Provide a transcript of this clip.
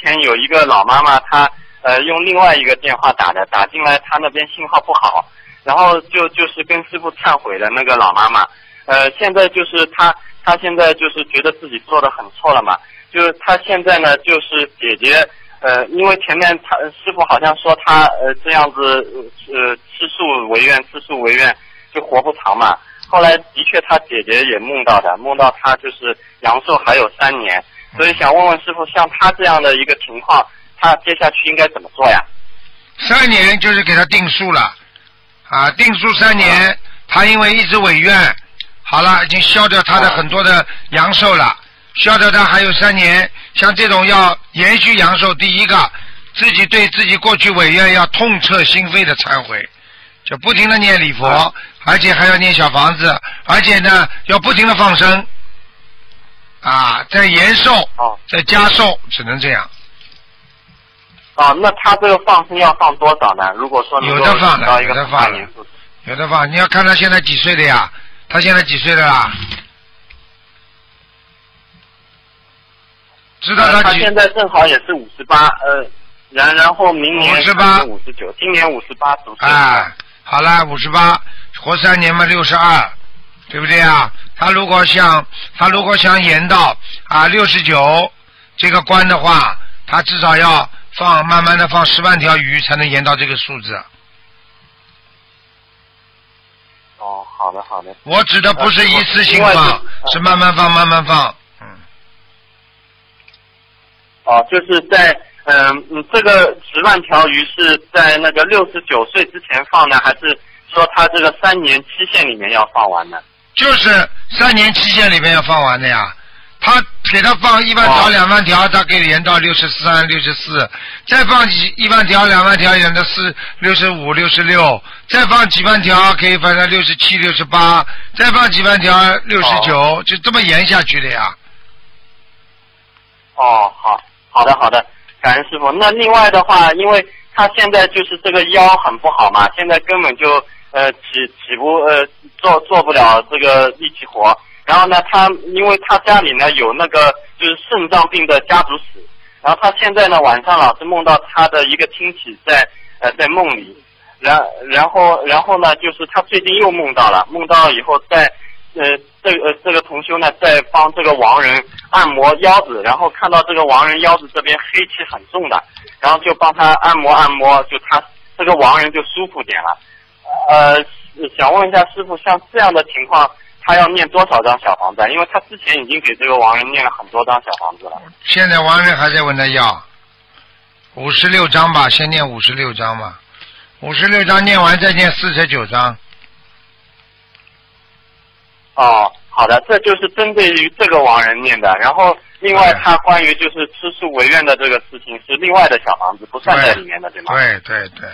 前有一个老妈妈，她呃用另外一个电话打的，打进来她那边信号不好，然后就就是跟师傅忏悔的那个老妈妈，呃现在就是她她现在就是觉得自己做的很错了嘛，就是她现在呢就是姐姐呃因为前面她师傅好像说她呃这样子呃吃素为愿吃素为愿就活不长嘛。后来的确，他姐姐也梦到的，梦到他就是阳寿还有三年，所以想问问师傅，像他这样的一个情况，他接下去应该怎么做呀？三年就是给他定数了，啊，定数三年，他因为一直违愿，好了，已经消掉他的很多的阳寿了，消掉他还有三年，像这种要延续阳寿，第一个自己对自己过去违愿要痛彻心扉的忏悔，就不停的念礼佛。而且还要念小房子，而且呢要不停的放生，啊，在延寿，在加寿，只能这样。啊，那他这个放生要放多少呢？如果说有的放的，有的放的，有的放。你要看他现在几岁的呀？他现在几岁的啦？知道他几？他现在正好也是五十八，呃，然然后明年五十八，五十九，今年五十八，属岁。啊，好了，五十八。活三年嘛，六十二，对不对啊？他如果想，他如果想延到啊六十九这个关的话，他至少要放慢慢的放十万条鱼才能延到这个数字。哦，好的好的。我指的不是一次性放，是慢慢放慢慢放。嗯。哦，就是在嗯嗯，这个十万条鱼是在那个六十九岁之前放呢，还是？说他这个三年期限里面要放完的，就是三年期限里面要放完的呀。他给他放一万条、两万条，他可以延到六十三、六十四，再放几一万条、两万条，延到四六十五、六十六，再放几万条，可以放到六十七、六十八，再放几万条，六十九，就这么延下去的呀。哦，好，好的，好的，感恩师傅。那另外的话，因为他现在就是这个腰很不好嘛，现在根本就。呃，起起不呃做做不了这个力气活，然后呢，他因为他家里呢有那个就是肾脏病的家族史，然后他现在呢晚上老是梦到他的一个亲戚在呃在梦里，然然后然后呢就是他最近又梦到了，梦到以后在呃这个这个同修呢在帮这个亡人按摩腰子，然后看到这个亡人腰子这边黑气很重的，然后就帮他按摩按摩，就他这个亡人就舒服点了。呃，想问一下师傅，像这样的情况，他要念多少张小房子？因为他之前已经给这个王人念了很多张小房子了。现在王人还在问他要五十六张吧，先念五十六张吧，五十六张念完再念四十九张。哦，好的，这就是针对于这个王人念的。然后，另外他关于就是吃素违愿的这个事情是另外的小房子，不算在里面的，对吗？对对对。